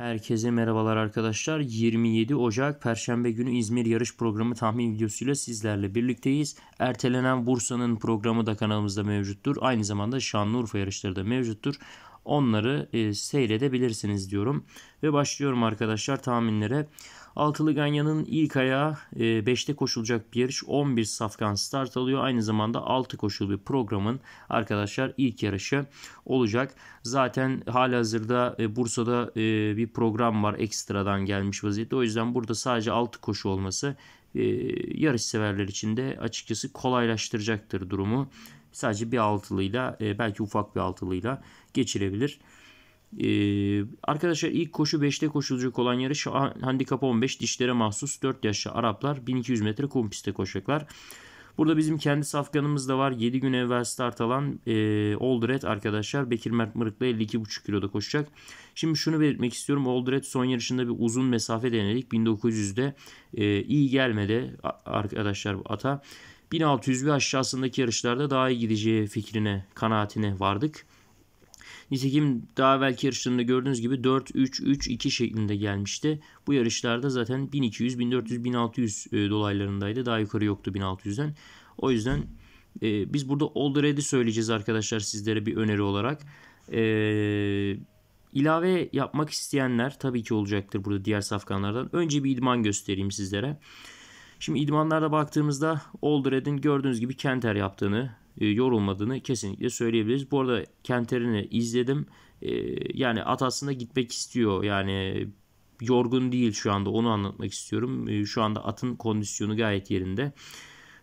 Herkese merhabalar arkadaşlar. 27 Ocak Perşembe günü İzmir yarış programı tahmin videosuyla sizlerle birlikteyiz. Ertelenen Bursa'nın programı da kanalımızda mevcuttur. Aynı zamanda Şanlıurfa yarışları da mevcuttur. Onları e, seyredebilirsiniz diyorum. Ve başlıyorum arkadaşlar tahminlere. Altılı Ganyan'ın ilk ayağı 5'te e, koşulacak bir yarış 11 safkan start alıyor. Aynı zamanda 6 koşul bir programın arkadaşlar ilk yarışı olacak. Zaten hala hazırda e, Bursa'da e, bir program var ekstradan gelmiş vaziyette. O yüzden burada sadece 6 koşu olması yarış severler için de açıkçası kolaylaştıracaktır durumu. Sadece bir altılıyla belki ufak bir altılıyla geçirebilir. Ee, arkadaşlar ilk koşu 5'te koşulacak olan yarış handikap 15 dişlere mahsus 4 yaşlı Araplar 1200 metre kum pistte koşacaklar. Burada bizim kendi safkanımız da var. 7 gün evvel start alan e, Old Red arkadaşlar. Bekir Mert Mırık'la 52,5 kiloda koşacak. Şimdi şunu belirtmek istiyorum. Old Red son yarışında bir uzun mesafe denedik. 1900'de e, iyi gelmedi arkadaşlar ata. 1600 ve aşağısındaki yarışlarda daha iyi gideceği fikrine, kanaatine vardık. Nitekim daha evvelki yarışlarında gördüğünüz gibi 4-3-3-2 şeklinde gelmişti. Bu yarışlarda zaten 1200, 1400, 1600 dolaylarındaydı. Daha yukarı yoktu 1600'den. O yüzden e, biz burada Old Red'i söyleyeceğiz arkadaşlar sizlere bir öneri olarak. E, ilave yapmak isteyenler tabii ki olacaktır burada diğer safkanlardan. Önce bir idman göstereyim sizlere. Şimdi idmanlarda baktığımızda Old Red'in gördüğünüz gibi Kenter yaptığını e, yorulmadığını kesinlikle söyleyebiliriz. Bu arada Kenter'ini izledim. E, yani at aslında gitmek istiyor. Yani yorgun değil şu anda onu anlatmak istiyorum. E, şu anda atın kondisyonu gayet yerinde.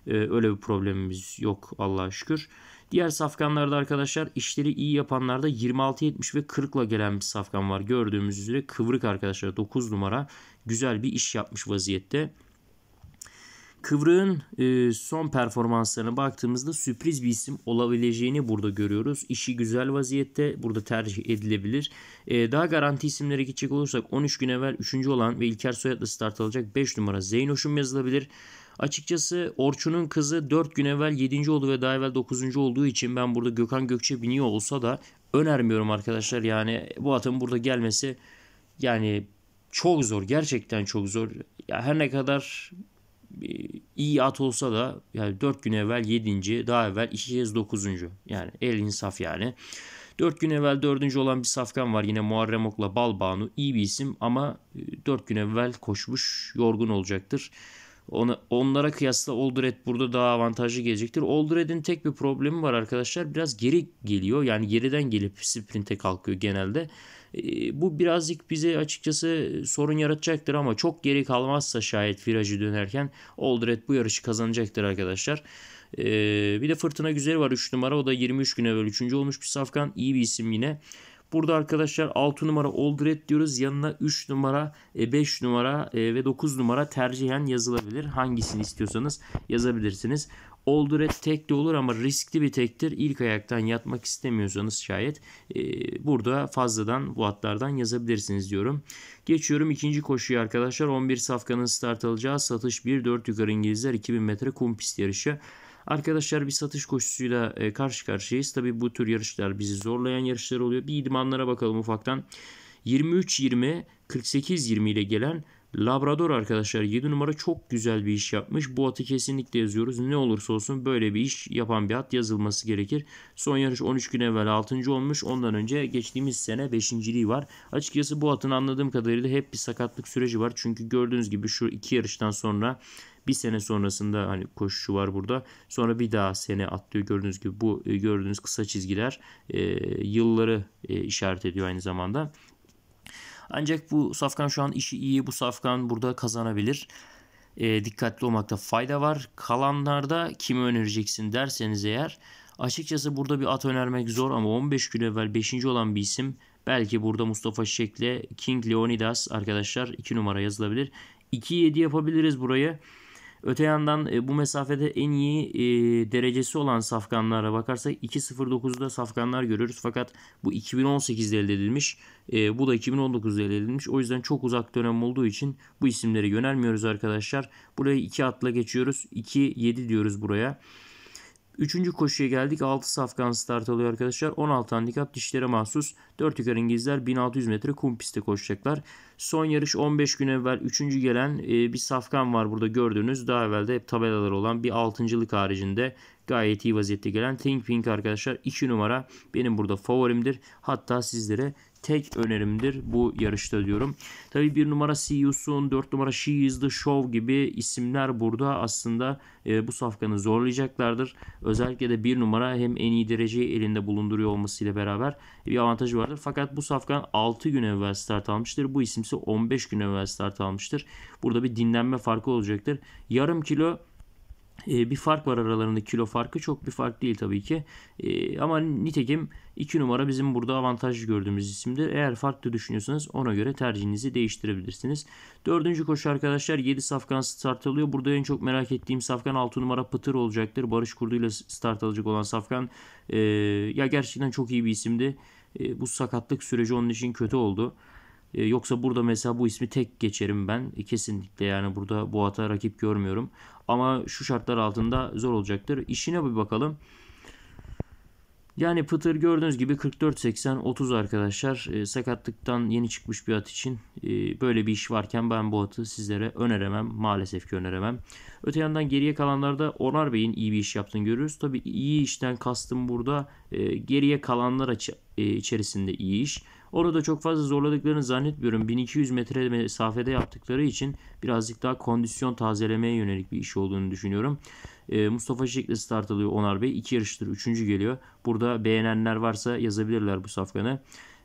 Öyle bir problemimiz yok Allah'a şükür. Diğer safkanlarda arkadaşlar işleri iyi yapanlarda 26-70 ve 40 ile gelen bir safkan var. Gördüğümüz üzere kıvrık arkadaşlar 9 numara güzel bir iş yapmış vaziyette. Kıvrığın e, son performanslarına baktığımızda sürpriz bir isim olabileceğini burada görüyoruz. İşi güzel vaziyette burada tercih edilebilir. E, daha garanti isimlere gidecek olursak 13 gün evvel 3. olan ve İlker Soyad'la start alacak 5 numara Zeynoş'um yazılabilir. Açıkçası Orçun'un kızı 4 gün evvel 7. oldu ve daha evvel 9. olduğu için ben burada Gökhan Gökçe biniyor olsa da önermiyorum arkadaşlar. Yani bu atın burada gelmesi yani çok zor. Gerçekten çok zor. Ya her ne kadar iyi at olsa da yani 4 gün evvel 7. daha evvel 2 kez 9. Yani el insaf yani. 4 gün evvel 4. olan bir safkan var yine Muharrem Ok'la Balbanu iyi bir isim ama 4 e, gün evvel koşmuş yorgun olacaktır. Ona, onlara kıyasla Oldred burada daha avantajlı gelecektir. Oldred'in tek bir problemi var arkadaşlar. Biraz geri geliyor. Yani geriden gelip sprinte kalkıyor genelde. E, bu birazcık bize açıkçası sorun yaratacaktır ama çok geri kalmazsa şayet virajı dönerken Oldred bu yarışı kazanacaktır arkadaşlar. E, bir de Fırtına Güzeli var 3 numara. O da 23 gün evvel 3. olmuş bir safkan. İyi bir isim yine. Burada arkadaşlar 6 numara Old Red diyoruz. Yanına 3 numara, 5 e, numara e, ve 9 numara tercihen yazılabilir. Hangisini istiyorsanız yazabilirsiniz. Old Red tek de olur ama riskli bir tektir. İlk ayaktan yatmak istemiyorsanız şayet e, burada fazladan bu atlardan yazabilirsiniz diyorum. Geçiyorum ikinci koşuya arkadaşlar. 11 safkanın start alacağı satış 1-4 yukarı İngilizler 2000 metre kum pist yarışı. Arkadaşlar bir satış koşusuyla e, karşı karşıyayız. Tabi bu tür yarışlar bizi zorlayan yarışlar oluyor. Bir idmanlara bakalım ufaktan. 23-20, 48-20 ile gelen Labrador arkadaşlar 7 numara çok güzel bir iş yapmış. Bu atı kesinlikle yazıyoruz. Ne olursa olsun böyle bir iş yapan bir at yazılması gerekir. Son yarış 13 gün evvel 6. olmuş. Ondan önce geçtiğimiz sene 5.liği var. Açıkçası bu atın anladığım kadarıyla hep bir sakatlık süreci var. Çünkü gördüğünüz gibi şu iki yarıştan sonra bir sene sonrasında hani koşuşu var burada. Sonra bir daha sene atlıyor gördüğünüz gibi bu e, gördüğünüz kısa çizgiler e, yılları e, işaret ediyor aynı zamanda. Ancak bu safkan şu an işi iyi. Bu safkan burada kazanabilir. E, dikkatli olmakta fayda var. Kalanlarda kimi önereceksin derseniz eğer açıkçası burada bir at önermek zor ama 15 gün evvel 5. olan bir isim belki burada Mustafa Şek'le King Leonidas arkadaşlar 2 numara yazılabilir. 2-7 yapabiliriz burayı. Öte yandan e, bu mesafede en iyi e, derecesi olan safkanlara bakarsak 2.09'da safkanlar görüyoruz. Fakat bu 2018'de elde edilmiş. E, bu da 2019'da elde edilmiş. O yüzden çok uzak dönem olduğu için bu isimleri yönelmiyoruz arkadaşlar. Burayı 2 atla geçiyoruz. 2-7 diyoruz buraya. Üçüncü koşuya geldik. 6 safkan start alıyor arkadaşlar. 16 handikap dişlere mahsus. 4 yukarı İngilizler 1600 metre kum pistte koşacaklar. Son yarış 15 gün evvel 3. gelen e, bir safkan var burada gördüğünüz. Daha evvel de hep tabelaları olan bir 6.lık haricinde gayet iyi vaziyette gelen Think Pink arkadaşlar 2 numara benim burada favorimdir. Hatta sizlere tek önerimdir bu yarışta diyorum. Tabii bir numara See You Soon, 4 numara She Is The Show gibi isimler burada aslında e, bu safkanı zorlayacaklardır. Özellikle de bir numara hem en iyi dereceyi elinde bulunduruyor olmasıyla beraber bir avantajı vardır. Fakat bu safkan 6 gün evvel start almıştır. Bu isim ise 15 gün evvel start almıştır. Burada bir dinlenme farkı olacaktır. Yarım kilo bir fark var aralarında kilo farkı çok bir fark değil tabii ki. E, ama nitekim 2 numara bizim burada avantaj gördüğümüz isimdir. Eğer farklı düşünüyorsanız ona göre tercihinizi değiştirebilirsiniz. Dördüncü koşu arkadaşlar 7 safkan start alıyor. Burada en çok merak ettiğim safkan 6 numara Pıtır olacaktır. Barış Kurdu ile start alacak olan safkan e, ya gerçekten çok iyi bir isimdi. E, bu sakatlık süreci onun için kötü oldu. Yoksa burada mesela bu ismi tek geçerim ben. E, kesinlikle yani burada bu hata rakip görmüyorum. Ama şu şartlar altında zor olacaktır. İşine bir bakalım. Yani Pıtır gördüğünüz gibi 44-80-30 arkadaşlar. E, sakatlıktan yeni çıkmış bir at için e, böyle bir iş varken ben bu atı sizlere öneremem. Maalesef ki öneremem. Öte yandan geriye kalanlarda Onar Bey'in iyi bir iş yaptığını görüyoruz. Tabii iyi işten kastım burada e, geriye kalanlar açı, içerisinde iyi iş. Orada çok fazla zorladıklarını zannetmiyorum. 1200 metre mesafede yaptıkları için birazcık daha kondisyon tazelemeye yönelik bir iş olduğunu düşünüyorum. Ee, Mustafa Şekli start alıyor Onar Bey. İki yarıştır. Üçüncü geliyor. Burada beğenenler varsa yazabilirler bu safkanı.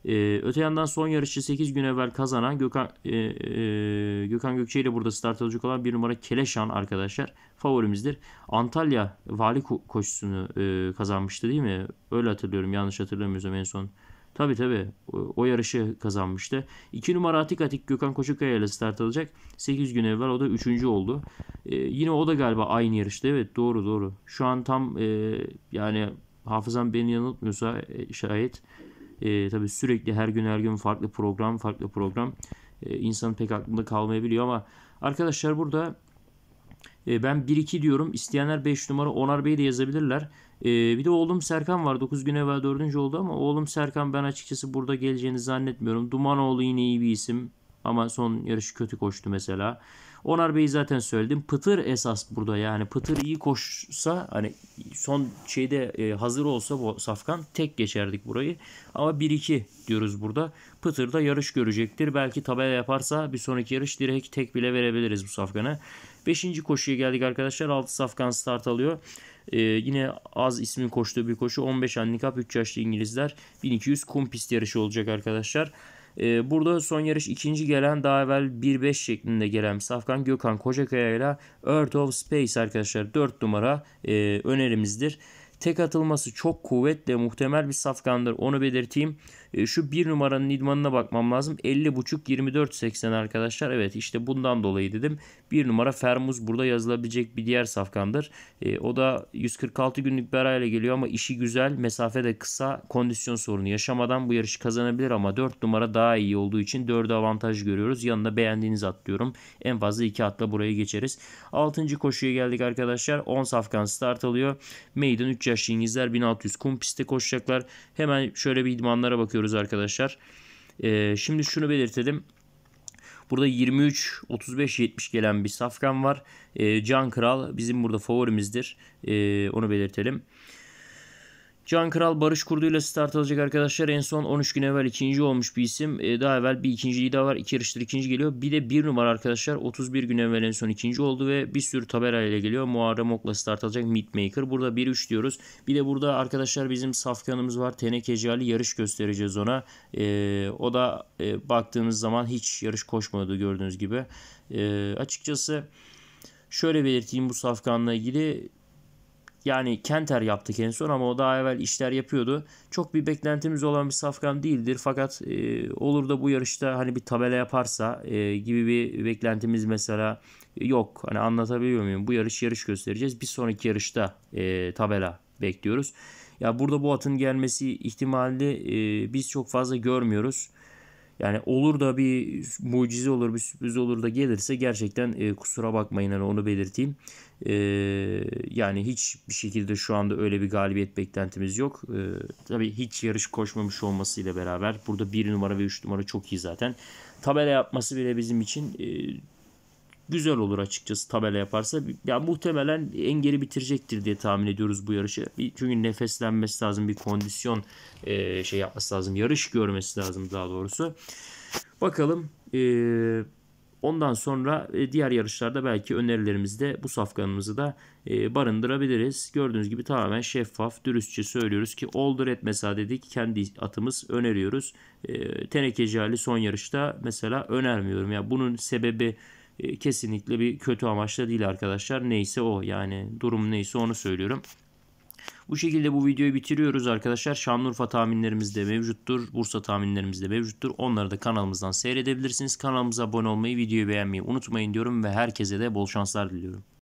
Ee, öte yandan son yarışı 8 gün evvel kazanan Gökhan e, e, Gökhan Gökçe ile burada start alacak olan bir numara Keleşan arkadaşlar favorimizdir. Antalya vali ko- koşusunu e, kazanmıştı değil mi? Öyle hatırlıyorum yanlış hatırlamıyorsam en son. Tabi tabi o, o yarışı kazanmıştı. 2 numara Atik Atik Gökhan Koçukaya ile start alacak. 8 gün evvel o da 3. oldu. Ee, yine o da galiba aynı yarışta. Evet doğru doğru. Şu an tam e, yani hafızam beni yanıltmıyorsa e, şayet e, tabi sürekli her gün her gün farklı program farklı program e, insanın pek aklında kalmayabiliyor ama arkadaşlar burada e, ben 1-2 diyorum. İsteyenler 5 numara Onar Bey de yazabilirler. E, bir de oğlum Serkan var. 9 gün evvel 4. oldu ama oğlum Serkan ben açıkçası burada geleceğini zannetmiyorum. Dumanoğlu yine iyi bir isim. Ama son yarışı kötü koştu mesela. Onar Bey'i zaten söyledim. Pıtır esas burada yani Pıtır iyi koşsa hani son şeyde e, hazır olsa bu Safkan tek geçerdik burayı. Ama 1-2 diyoruz burada. Pıtır da yarış görecektir. Belki tabela yaparsa bir sonraki yarış direkt tek bile verebiliriz bu Safkan'a. Beşinci koşuya geldik arkadaşlar. 6 Safkan start alıyor. Ee, yine az ismin koştuğu bir koşu. 15 handikap 3 yaşlı İngilizler. 1200 kum pist yarışı olacak arkadaşlar. Ee, burada son yarış ikinci gelen daha evvel 1-5 şeklinde gelen Safkan Gökhan Kocakaya ile Earth of Space arkadaşlar 4 numara e, önerimizdir. Tek atılması çok kuvvetle muhtemel bir safkandır onu belirteyim. E, şu bir numaranın idmanına bakmam lazım. 50.5 arkadaşlar. Evet işte bundan dolayı dedim. Bir numara Fermuz burada yazılabilecek bir diğer safkandır. E, o da 146 günlük bir arayla geliyor ama işi güzel. Mesafe de kısa. Kondisyon sorunu yaşamadan bu yarışı kazanabilir ama 4 numara daha iyi olduğu için 4'e avantaj görüyoruz. Yanında beğendiğiniz at diyorum. En fazla 2 atla buraya geçeriz. 6. koşuya geldik arkadaşlar. 10 safkan start alıyor. Maiden 3 yaşlı İngilizler 1600 kum pistte koşacaklar. Hemen şöyle bir idmanlara bakıyoruz arkadaşlar. Ee, şimdi şunu belirtelim. Burada 23, 35, 70 gelen bir safkan var. Ee, Can Kral bizim burada favorimizdir. Ee, onu belirtelim. Can Kral Barış Kurdu ile start alacak arkadaşlar. En son 13 gün evvel ikinci olmuş bir isim. Ee, daha evvel bir ikinciliği daha var. İki yarıştır ikinci geliyor. Bir de bir numara arkadaşlar. 31 gün evvel en son ikinci oldu ve bir sürü tabela ile geliyor. Muharrem Ok'la start alacak Meatmaker. Burada 1-3 diyoruz. Bir de burada arkadaşlar bizim safkanımız var. Tenekeci Ali yarış göstereceğiz ona. Ee, o da e, baktığınız zaman hiç yarış koşmadı gördüğünüz gibi. Ee, açıkçası şöyle belirteyim bu safkanla ilgili yani Kenter yaptık en son ama o daha evvel işler yapıyordu. Çok bir beklentimiz olan bir safkan değildir. Fakat e, olur da bu yarışta hani bir tabela yaparsa e, gibi bir beklentimiz mesela yok. Hani anlatabiliyor muyum? Bu yarış yarış göstereceğiz. Bir sonraki yarışta e, tabela bekliyoruz. Ya burada bu atın gelmesi ihtimali e, biz çok fazla görmüyoruz. Yani olur da bir mucize olur, bir sürpriz olur da gelirse gerçekten e, kusura bakmayın hani onu belirteyim. E, yani hiçbir şekilde şu anda öyle bir galibiyet beklentimiz yok. E, tabii hiç yarış koşmamış olmasıyla beraber burada 1 numara ve 3 numara çok iyi zaten. Tabela yapması bile bizim için e, güzel olur açıkçası tabela yaparsa. Ya muhtemelen en geri bitirecektir diye tahmin ediyoruz bu yarışı. Çünkü nefeslenmesi lazım, bir kondisyon e, şey yapması lazım, yarış görmesi lazım daha doğrusu. Bakalım e, ondan sonra e, diğer yarışlarda belki önerilerimizde bu safkanımızı da e, barındırabiliriz. Gördüğünüz gibi tamamen şeffaf, dürüstçe söylüyoruz ki oldur etmesa dedik kendi atımız öneriyoruz. E, tenekeci hali son yarışta mesela önermiyorum. Ya yani bunun sebebi e, kesinlikle bir kötü amaçla değil arkadaşlar. Neyse o yani durum neyse onu söylüyorum. Bu şekilde bu videoyu bitiriyoruz arkadaşlar. Şanlıurfa tahminlerimiz de mevcuttur. Bursa tahminlerimiz de mevcuttur. Onları da kanalımızdan seyredebilirsiniz. Kanalımıza abone olmayı, videoyu beğenmeyi unutmayın diyorum ve herkese de bol şanslar diliyorum.